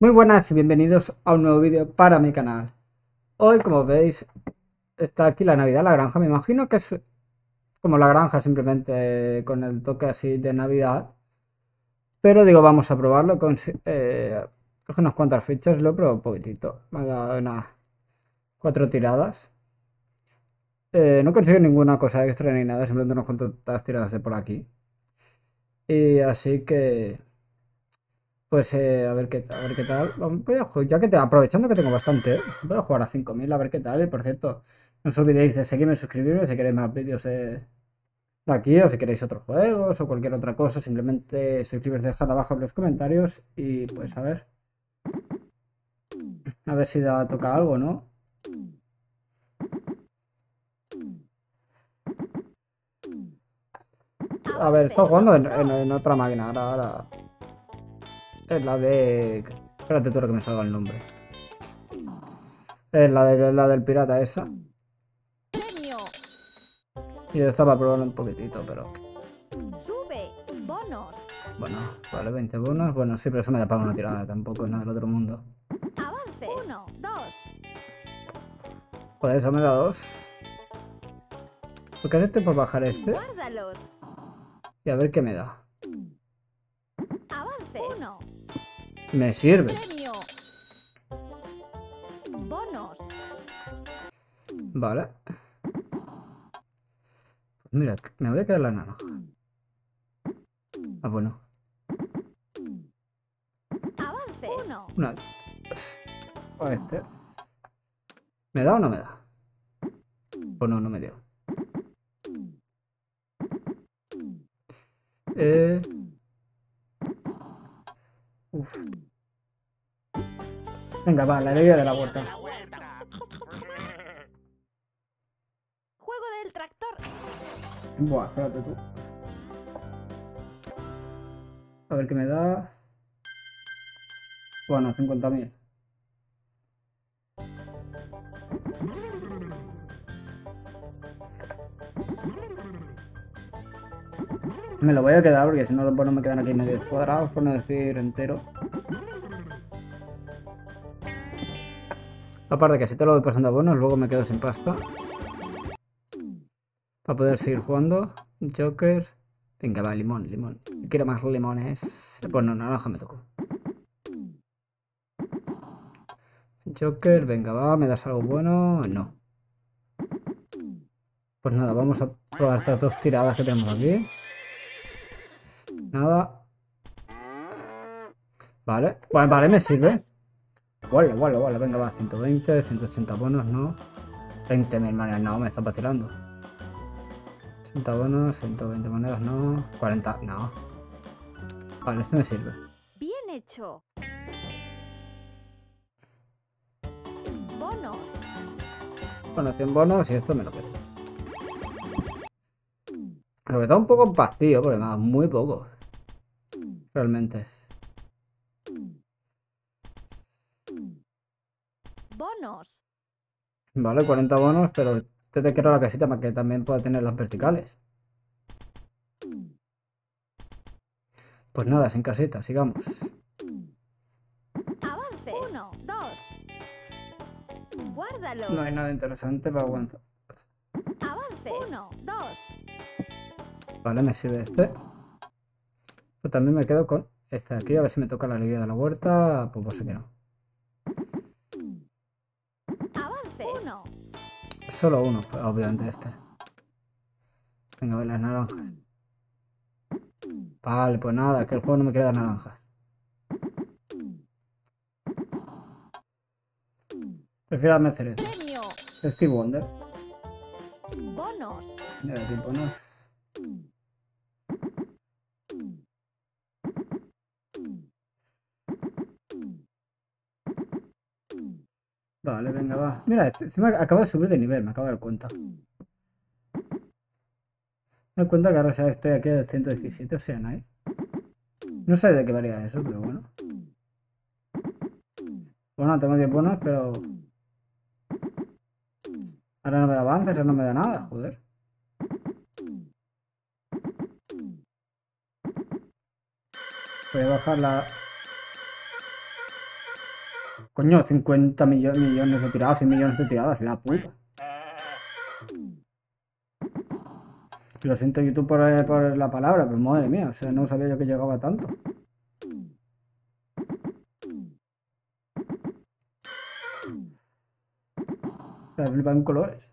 Muy buenas y bienvenidos a un nuevo vídeo para mi canal. Hoy, como veis, está aquí la Navidad, la granja. Me imagino que es como la granja, simplemente con el toque así de Navidad. Pero digo, vamos a probarlo. Con, eh, unas cuantas fichas, lo pruebo un poquitito. Me ha dado unas cuatro tiradas. Eh, no consigo ninguna cosa extra ni nada, simplemente unas cuantas tiradas de por aquí. Y así que pues a, ver qué, a ver qué tal. ya que te, aprovechando que tengo bastante, voy a jugar a 5000 a ver qué tal. Y por cierto, no os olvidéis de seguirme y suscribirme si queréis más vídeos de aquí o si queréis otros juegos o cualquier otra cosa. Simplemente suscribiros, dejar abajo en los comentarios y pues a ver. A ver si da, toca algo, ¿no? A ver, estoy jugando en, otra máquina. Ahora, ahora. Es la de... Espérate tú que me salga el nombre. Es la, de, la del pirata esa. Y yo estaba probando un poquitito, pero... Sube, bonos. Bueno, vale, 20 bonos. Bueno, sí, pero eso me da para una tirada, tampoco es nada del otro mundo. Avance. Uno, dos. Pues eso me da dos. ¿Por qué este por bajar este? Guárdalos. Y a ver qué me da. Avance. Uno. Me sirve. Vale. Mira, me voy a quedar la nana. Ah, bueno. Avance. Uno. Una. O este. ¿Me da o no me da? O no, no me dio. Eh... Uf. Venga, va, la alegría de la huerta. Juego del tractor. Buah, espérate tú. A ver qué me da. Bueno, 50.000. Me lo voy a quedar porque si no, pues no me quedan aquí medio cuadrados, por no decir entero. Aparte que si te lo voy pasando a bonos, luego me quedo sin pasta. Para poder seguir jugando. Joker. Venga, va, limón, limón. Quiero más limones. Pues no, naranja me tocó. Joker, venga, va, ¿me das algo bueno? No. Pues nada, vamos a probar estas dos tiradas que tenemos aquí. Nada. Vale. Vale, vale, me sirve. Vale, vale, vale. Venga, va. 120, 180 bonos, ¿no? 20 mil monedas, no, me está vacilando. 80 bonos, 120 monedas, no. 40, no. Vale, este me sirve. Bien hecho. Bonos. Bueno, 100 bonos y esto me lo quedo. Lo que está un poco vacío, porque me da muy poco realmente. Bonos. Vale, 40 bonos, pero te quiero la casita para que también pueda tener las verticales. Pues nada, sin casita, sigamos. Uno, dos. No hay nada interesante para aguantar. Avance. Uno, dos. Vale, me sirve este. Pues también me quedo con este de aquí, a ver si me toca la alegría de la huerta. Pues por si que no. Solo uno, pues, obviamente este. Venga, a ver las naranjas. Vale, pues nada, que el juego no me quiere dar naranjas. Prefiero darme cerezas. Steve Wonder. Bonos. Mira, bonos. Vale, venga, va. Mira, encima acaba de subir de nivel, me acabo de dar cuenta. Me doy cuenta que ahora estoy aquí al 117, o sea, nice. No sé de qué varía eso, pero bueno. Bueno, tengo 10 bonos, pero... Ahora no me da avances, ahora no me da nada, joder. Voy a bajar la... Coño, 50 millones, de tiradas, 100 millones de tiradas, la puta. Lo siento YouTube por, eh, por la palabra, pero madre mía, o sea, no sabía yo que llegaba tanto. La flipa en colores.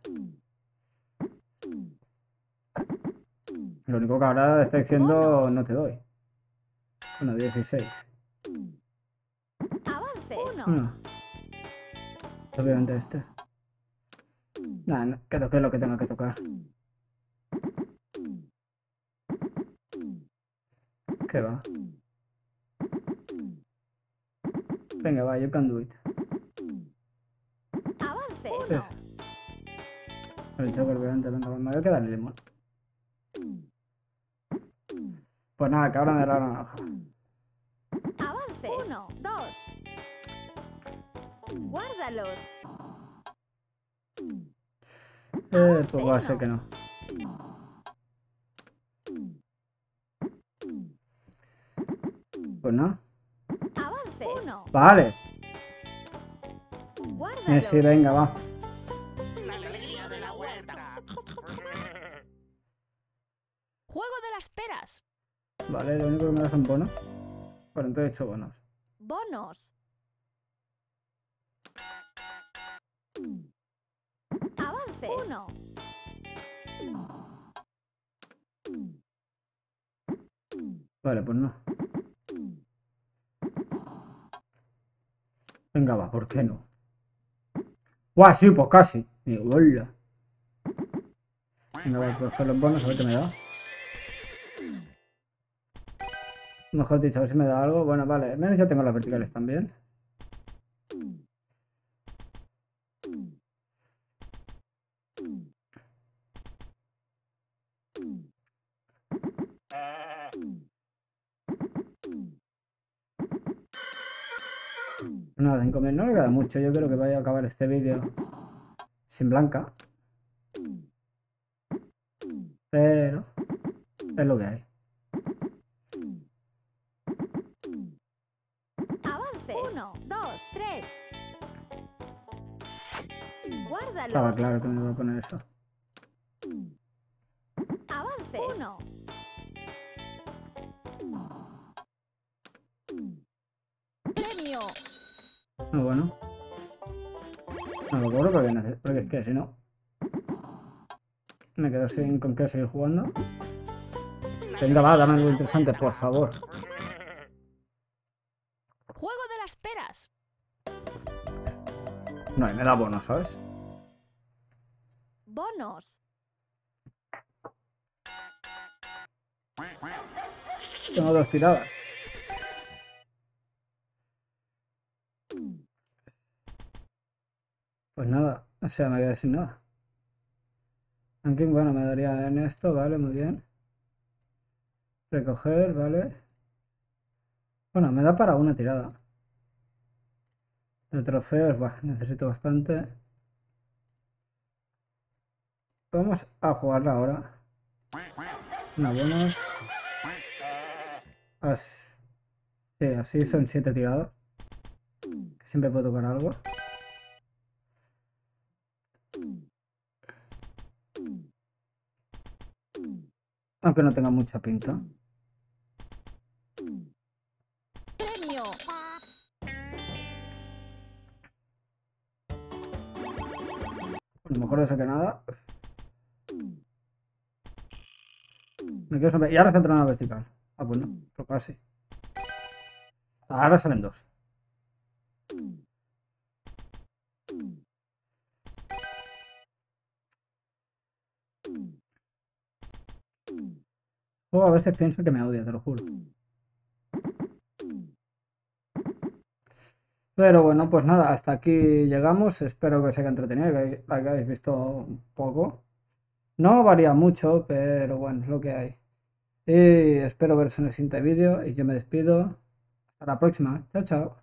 Lo único que ahora está diciendo no te doy. Bueno, 16. Avance. 1. No. Obviamente este. Nah, no, que toque lo que tenga que tocar. ¿Qué va? Venga, va, you can do it. Avance. Eso. El choker, obviamente, venga, me voy a quedar el limón. Pues nada, que ahora me la naranja. Guárdalos. Eh, pues va a ser que no. Pues no. Avance. 1. Vale. Guárdalos. Eh, sí, venga, va. Juego de las peras. Vale, lo único que me da son bonos. 48 bonos. Bonos. Avance. 1. Vale, pues no. Venga, va, ¿por qué no? ¡Guau, sí, pues casi! Mi bola. Venga, voy a coger los bonos, a ver qué me da. Mejor dicho, a ver si me da algo. Bueno, vale, al menos ya tengo las verticales también. Nada, en comer no le queda mucho. Yo creo que vaya a acabar este vídeo sin blanca. Pero es lo que hay. Avance. 1. 2. 3. Guárdalos. Estaba claro que me iba a poner eso. Avance. 1. Premio. Ah, bueno. No lo cobro porque, nece- porque es que si no. Me quedo sin con qué seguir jugando. Venga, va, dame algo interesante, por favor. Juego de las peras. No, y me da bono, ¿sabes? Bonos. Tengo dos tiradas. Pues nada, o sea, me quedé sin nada. Aunque bueno, me daría en esto, vale, muy bien. Recoger, vale. Bueno, me da para una tirada. De trofeos, bah, necesito bastante. Vamos a jugarla ahora. Una bonos. As- Sí, así son siete tiradas. Siempre puedo tocar algo. Aunque no tenga mucha pinta. A lo mejor eso que nada. Me quedo sin- Y ahora se entra una vertical. Ah, pues no, pero casi. Ahora salen dos. O a veces pienso que me odia, te lo juro. Pero bueno, pues nada, hasta aquí llegamos. Espero que os haya entretenido, hay- que hayáis visto un poco. No varía mucho, pero bueno, es lo que hay. Y espero veros en el siguiente vídeo y yo me despido. Hasta la próxima. Chao, chao.